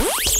Bye.